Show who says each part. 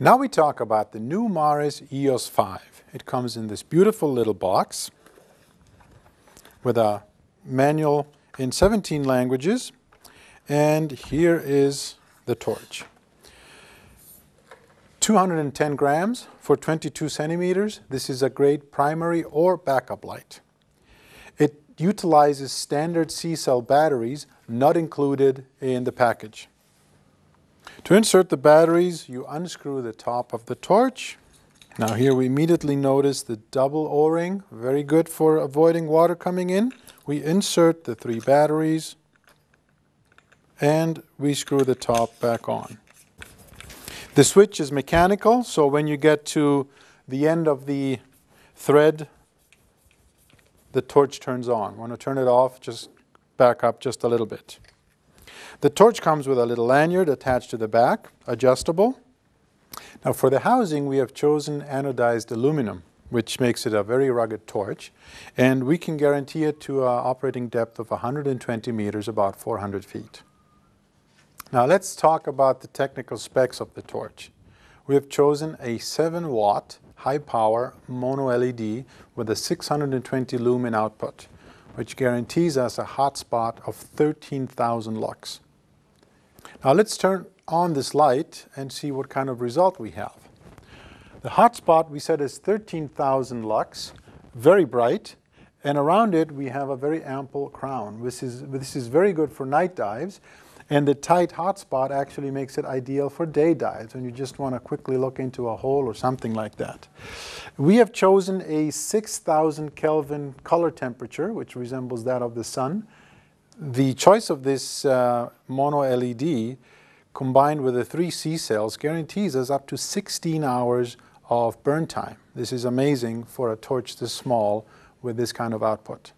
Speaker 1: Now we talk about the new Mares EOS 5. It comes in this beautiful little box with a manual in 17 languages. And here is the torch. 210 grams for 22 centimeters. This is a great primary or backup light. It utilizes standard C-cell batteries not included in the package. To insert the batteries, you unscrew the top of the torch. Now here we immediately notice the double O-ring, very good for avoiding water coming in. We insert the three batteries and we screw the top back on. The switch is mechanical, so when you get to the end of the thread, the torch turns on. Want to turn it off, just back up just a little bit. The torch comes with a little lanyard attached to the back, adjustable. Now for the housing, we have chosen anodized aluminum, which makes it a very rugged torch. And we can guarantee it to an operating depth of 120 meters, about 400 feet. Now let's talk about the technical specs of the torch. We have chosen a 7 watt high power mono LED with a 620 lumen output, which guarantees us a hotspot of 13,000 lux. Now let's turn on this light and see what kind of result we have. The hotspot we set is 13,000 lux, very bright, and around it we have a very ample crown. This is, this is very good for night dives, and the tight hotspot actually makes it ideal for day dives when you just want to quickly look into a hole or something like that. We have chosen a 6,000 Kelvin color temperature, which resembles that of the sun, the choice of this uh, mono LED combined with the three C cells guarantees us up to 16 hours of burn time. This is amazing for a torch this small with this kind of output.